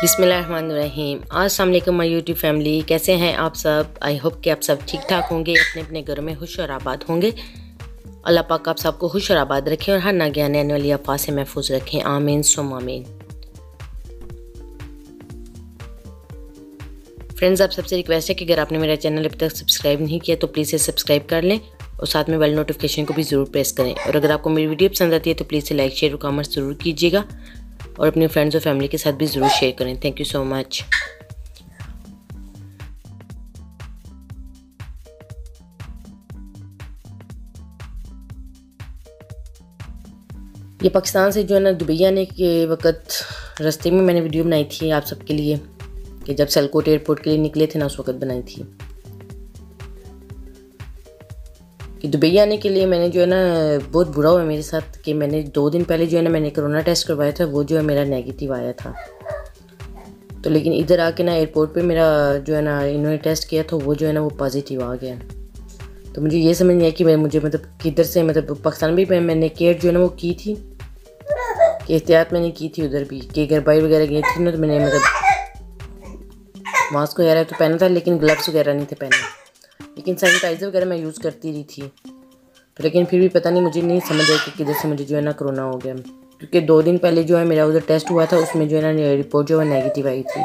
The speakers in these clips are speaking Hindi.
बिसमीम अस्सलाम माई यूट्यूब फैमिली, कैसे हैं आप सब? आई होप कि आप सब ठीक ठाक होंगे, अपने अपने घरों में खुश और आबाद होंगे। अल्लाह पाक आप सबको खुश और आबाद रखें और हर ना ज्ञान आने वाली अफवाह से महफूज रखें। आमीन सुम आमीन। फ्रेंड्स आप सबसे रिक्वेस्ट है कि अगर आपने मेरा चैनल अभी तक सब्सक्राइब नहीं किया तो प्लीज़ इसे सब्सक्राइब कर लें और साथ में बेल नोटिफिकेशन को भी ज़रूर प्रेस करें। और अगर आपको मेरी वीडियो पसंद आती है तो प्लीज़ लाइक शेयर और कमेंट ज़रूर कीजिएगा। और अपने फ्रेंड्स और फैमिली के साथ भी ज़रूर शेयर करें. थैंक यू सो मच ये पाकिस्तान से जो है ना दुबई आने के वक्त रास्ते में मैंने वीडियो बनाई थी आप सबके लिए, कि जब सलकोट एयरपोर्ट के लिए निकले थे ना, उस वक्त बनाई थी। कि दुबई आने के लिए मैंने जो है ना, बहुत बुरा हुआ मेरे साथ कि मैंने दो दिन पहले जो है ना, मैंने कोरोना टेस्ट करवाया था, वो जो है मेरा नेगेटिव आया था। तो लेकिन इधर आके ना एयरपोर्ट पे मेरा जो है ना, इन्होंने टेस्ट किया था वो जो है ना, वो पॉजिटिव आ गया। तो मुझे ये समझ नहीं आया कि मैं, मुझे मतलब किधर से मतलब पाकिस्तान भी मैंने केयर जो है ना, वो की थी। कि एहतियात मैंने की थी उधर भी, कि अगर बाई वगैरह गई थी ना तो मैंने मतलब मास्क वगैरह तो पहना था, लेकिन ग्लव्स वगैरह नहीं थे पहने। लेकिन सैनिटाइज़र वगैरह मैं यूज़ करती रही थी। तो लेकिन फिर भी पता नहीं मुझे नहीं समझ आया कि किधर से मुझे जो है ना कोरोना हो गया। क्योंकि दो दिन पहले जो है मेरा उधर टेस्ट हुआ था, उसमें जो है ना रिपोर्ट जो है नेगेटिव आई थी।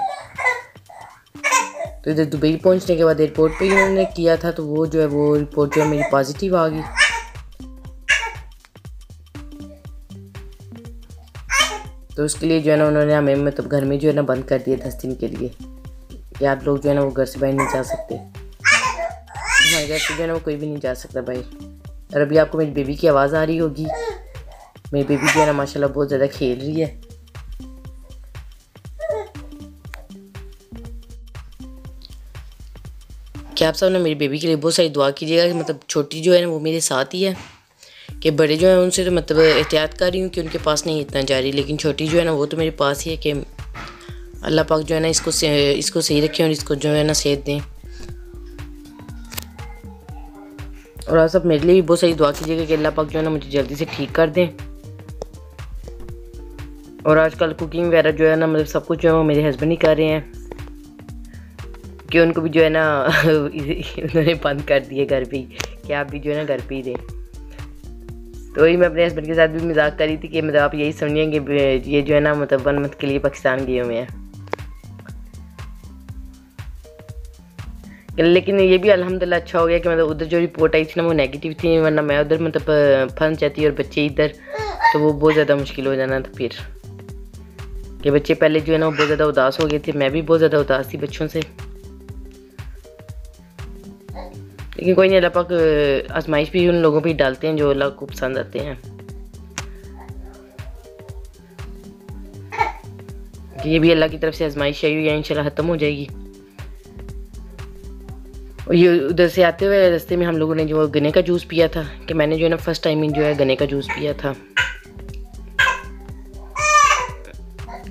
तो इधर दुबई पहुँचने के बाद एयरपोर्ट पे उन्होंने किया था तो वो जो है वो रिपोर्ट जो है मेरी पॉजिटिव आ गई। तो उसके लिए जो है ना उन्होंने हमें मतलब घर में जो है ना बंद कर दिया दस दिन के लिए। कि आप लोग जो है ना वो घर से बाहर नहीं जा सकते। हमारे घर से जो है ना वो कोई भी नहीं जा सकता भाई। और अभी आपको मेरी बेबी की आवाज़ आ रही होगी। मेरी बेबी जो है ना, माशाल्लाह बहुत ज़्यादा खेल रही है। क्या आप सब ना मेरी बेबी के लिए बहुत सारी दुआ कीजिएगा कि मतलब छोटी जो है ना वो मेरे साथ ही है। कि बड़े जो हैं उनसे तो मतलब एहतियात कर रही हूँ कि उनके पास नहीं इतना जा रही, लेकिन छोटी जो है ना वो तो मेरे पास ही है कि अल्लाह पाक जो है ना इसको इसको सही रखें और इसको जो है ना सेहत दें। और आप सब मेरे लिए भी बहुत सही दुआ कीजिएगा कि अल्लाह पाक जो है ना मुझे जल्दी से ठीक कर दें। और आजकल कुकिंग वगैरह जो है ना मतलब सब कुछ जो है वो मेरे हस्बैंड ही कर रहे हैं। कि उनको भी जो है ना, उन्होंने बंद कर दिए घर पे कि आप भी जो है ना घर पे ही दें तो वही मैं अपने हस्बैंड के साथ भी मज़ाक कर थी कि मतलब आप यही समझिए कि ये जो है ना मतलब वन मंथ के लिए पाकिस्तान गए हुए हैं। लेकिन ये भी अल्हम्दुलिल्लाह अच्छा हो गया कि मतलब उधर जो रिपोर्ट आई थी ना, वो नेगेटिव थी, वरना मैं उधर मतलब फंस जाती और बच्चे इधर तो वो बहुत ज़्यादा मुश्किल हो जाना था फिर। कि बच्चे पहले जो है ना, वो बहुत ज़्यादा उदास हो गए थे, मैं भी बहुत ज़्यादा उदास थी बच्चों से। लेकिन कोई नहीं, अल्लाह पाक आजमाइश भी उन लोगों पर डालते हैं जो अल्लाह को पसंद आते हैं। ये भी अल्लाह की तरफ़ से आजमाइश आई हुई है, इंशाल्लाह ख़त्म हो जाएगी। ये उधर से आते हुए रास्ते में हम लोगों ने जो गन्ने का जूस पिया था, कि मैंने जो है ना फ़र्स्ट टाइम जो है गन्ने का जूस पिया था।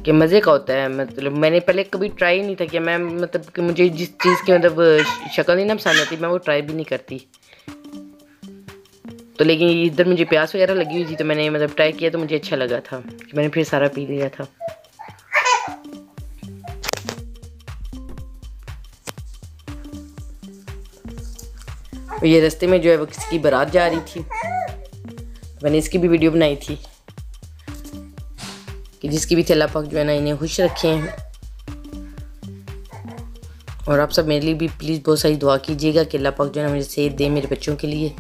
कि मज़े का होता है मतलब मैंने पहले कभी ट्राई नहीं था कि मैं मतलब कि मुझे जिस चीज़ की मतलब शक्ल नहीं ना पसंद आती, मैं वो ट्राई भी नहीं करती। तो लेकिन इधर मुझे प्यास वगैरह लगी हुई थी तो मैंने मतलब ट्राई किया तो मुझे अच्छा लगा था मैंने फिर सारा पी लिया था। और ये रास्ते में जो है वो किसी की बारात जा रही थी? मैंने इसकी भी वीडियो बनाई थी कि जिसकी भी थैला पक जो है ना इन्हें खुश रखे। हैं और आप सब मेरे लिए भी प्लीज़ बहुत सारी दुआ कीजिएगा कि अल्लाह पाक जो है ना मुझे सेहत दे मेरे बच्चों के लिए।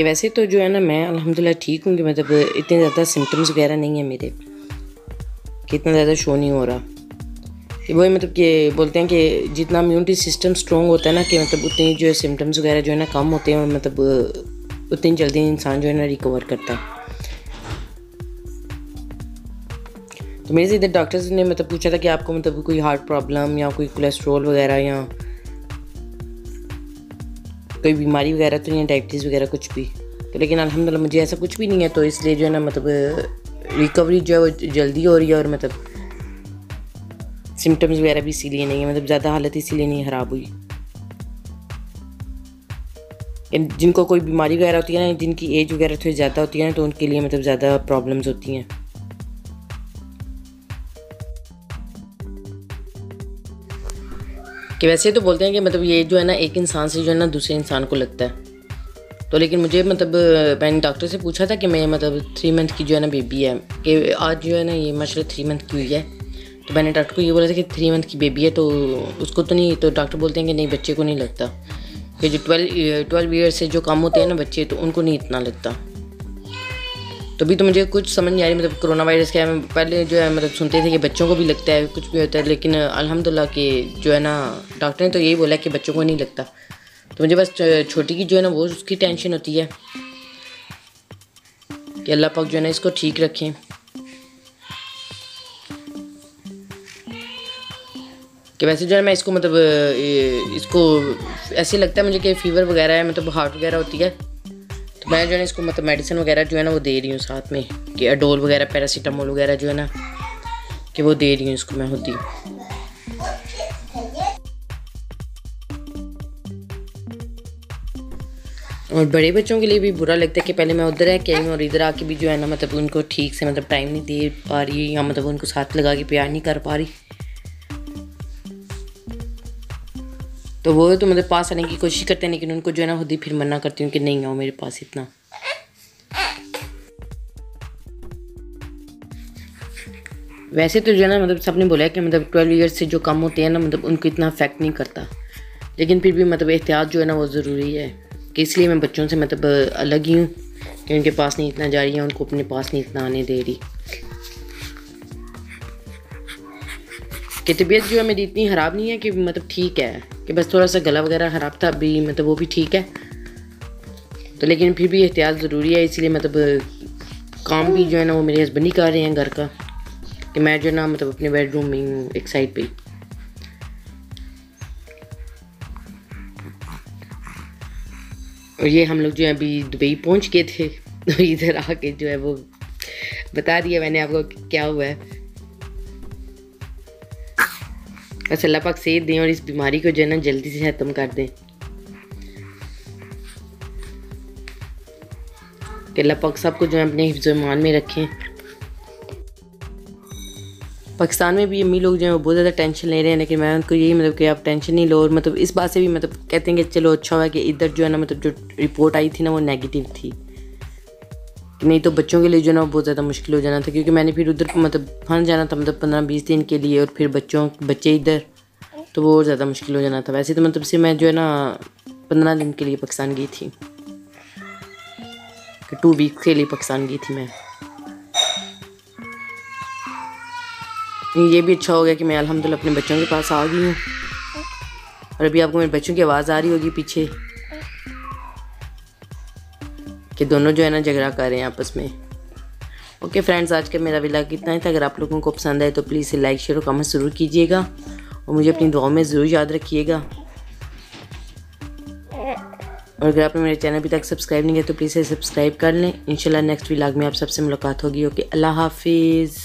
कि वैसे तो जो है ना, मैं अल्हम्दुलिल्लाह ठीक हूँ कि मतलब इतने ज़्यादा सिम्टम्स वगैरह नहीं है मेरे, कि इतना ज़्यादा शो नहीं हो रहा। वही मतलब कि बोलते हैं कि जितना इम्यूनिटी सिस्टम स्ट्रॉन्ग होता है ना, कि मतलब उतनी जो है सिम्टम्स वगैरह जो है ना कम होते हैं और मतलब उतनी जल्दी इंसान जो है ना रिकवर करता है। तो मेरे से इधर डॉक्टर्स ने मतलब पूछा था कि आपको मतलब कोई हार्ट प्रॉब्लम या कोई कोलेस्ट्रॉल वगैरह या कोई बीमारी वगैरह तो नहीं है डायबिटीज़ वगैरह कुछ भी। तो लेकिन अलहमदिल्ला मुझे ऐसा कुछ भी नहीं है तो इसलिए जो है ना मतलब रिकवरी जो है वो जल्दी हो रही है और मतलब सिम्टम्स वगैरह भी इसीलिए नहीं है मतलब ज़्यादा हालत इसीलिए नहीं ख़राब हुई। जिनको कोई बीमारी वगैरह होती है ना, जिनकी एज वगैरह थोड़ी ज़्यादा होती है ना तो उनके लिए मतलब ज़्यादा प्रॉब्लम्स होती हैं। कि वैसे तो बोलते हैं कि मतलब ये जो है ना, एक इंसान से जो है ना, दूसरे इंसान को लगता है। तो लेकिन मुझे मतलब मैंने डॉक्टर से पूछा था कि मैं मतलब थ्री मंथ की जो है ना बेबी है, कि आज जो है ना ये माशा थ्री मंथ की हुई है। तो मैंने डॉक्टर को ये बोला था कि थ्री मंथ की बेबी है तो उसको तो नहीं तो डॉक्टर बोलते हैं कि नहीं, बच्चे को नहीं लगता। कि जो ट्वेल्व ट्वेल्व ईयर से जो कम होते हैं ना बच्चे तो उनको नहीं इतना लगता। तो भी तो मुझे कुछ समझ नहीं आ रही मतलब कोरोना वायरस क्या है पहले जो है मतलब सुनते थे कि बच्चों को भी लगता है, कुछ भी होता है, लेकिन अल्हम्दुलिल्लाह कि जो है ना, डॉक्टर ने तो यही बोला कि बच्चों को नहीं लगता। तो मुझे बस छोटी की जो है ना, वो उसकी टेंशन होती है कि अल्लाह पाक जो है ना, इसको ठीक रखें। कि वैसे जो है मैं इसको मतलब इसको ऐसे लगता है मुझे कि फ़ीवर वगैरह है मतलब हार्ट वगैरह होती है। मैं जो है इसको मतलब मेडिसिन वगैरह जो है ना वो दे रही हूँ साथ में, कि अडोल वगैरह पैरासीटामोल वगैरह जो है ना, कि वो दे रही हूँ इसको मैं होती और बड़े बच्चों के लिए भी बुरा लगता है कि पहले मैं उधर है क्या और इधर आके भी जो है ना मतलब उनको ठीक से मतलब टाइम नहीं दे पा रही, या मतलब उनको साथ लगा के प्यार नहीं कर पा रही। तो वो तो मतलब पास आने की कोशिश करते हैं, लेकिन उनको जो है ना, खुद ही फिर मना करती हूँ कि नहीं आओ मेरे पास इतना। वैसे तो जो है ना मतलब सबने बोला है कि मतलब ट्वेल्व ईयर्स से जो कम होते हैं ना मतलब उनको इतना अफेक्ट नहीं करता। लेकिन फिर भी मतलब एहतियात जो है ना, वो ज़रूरी है कि इसलिए मैं बच्चों से मतलब अलग ही हूँ, कि उनके पास नहीं इतना जा रही है, उनको अपने पास नहीं इतना आने दे रही। कि तबीयत जो है मेरी इतनी ख़राब नहीं है कि मतलब ठीक है। कि बस थोड़ा सा गला वगैरह ख़राब था, अभी मतलब वो भी ठीक है। तो लेकिन फिर भी एहतियात ज़रूरी है, इसलिए मतलब काम भी जो है ना वो मेरे हस्बैंड ही कर रहे हैं घर का। कि मैं जो है ना मतलब अपने बेडरूम में हूँ एक साइड पे और ये हम लोग जो है अभी दुबई पहुँच गए थे इधर आके जो है वो बता दिया मैंने आपको क्या हुआ है। बस अल्लाह पाक सेहत दें और इस बीमारी को जो है ना जल्दी से ख़त्म कर दें। कि अल्लाह पाक सबको जो है अपने हिफ्जमान में रखें। पाकिस्तान में भी अम्मी लोग जो है वो बहुत ज़्यादा टेंशन ले रहे हैं लेकिन मैं उनको यही मतलब कि आप टेंशन नहीं लो और मतलब इस बात से भी मतलब कहते हैं कि चलो अच्छा हुआ कि इधर जो है ना मतलब जो रिपोर्ट आई थी ना वो नेगेटिव थी। नहीं तो बच्चों के लिए जो ना बहुत ज़्यादा मुश्किल हो जाना था, क्योंकि मैंने फिर उधर मतलब फंस जाना था मतलब पंद्रह बीस दिन के लिए और फिर बच्चों, बच्चे इधर तो वो और ज़्यादा मुश्किल हो जाना था। वैसे तो मतलब से मैं जो है ना पंद्रह दिन के लिए पाकिस्तान गई थी टू वीक के लिए पाकिस्तान गई थी मैं। ये भी अच्छा हो गया कि मैं अलहमदिल्ला अपने बच्चों के पास आ गई हूँ, और अभी आपको मेरे बच्चों की आवाज़ आ रही होगी पीछे। कि दोनों जो है ना झगड़ा कर रहे हैं आपस में। ओके फ्रेंड्स आज का मेरा विलाग कितना ही था। अगर आप लोगों को पसंद आए तो प्लीज़ लाइक शेयर और कमेंट ज़रूर कीजिएगा। और मुझे अपनी दुआओं में ज़रूर याद रखिएगा। और अगर आपने मेरे चैनल अभी तक सब्सक्राइब नहीं किया तो प्लीज़ सब्सक्राइब कर लें। इंशाल्लाह नेक्स्ट विलाग में आप सबसे मुलाकात होगी। ओके अल्लाह हाफिज़।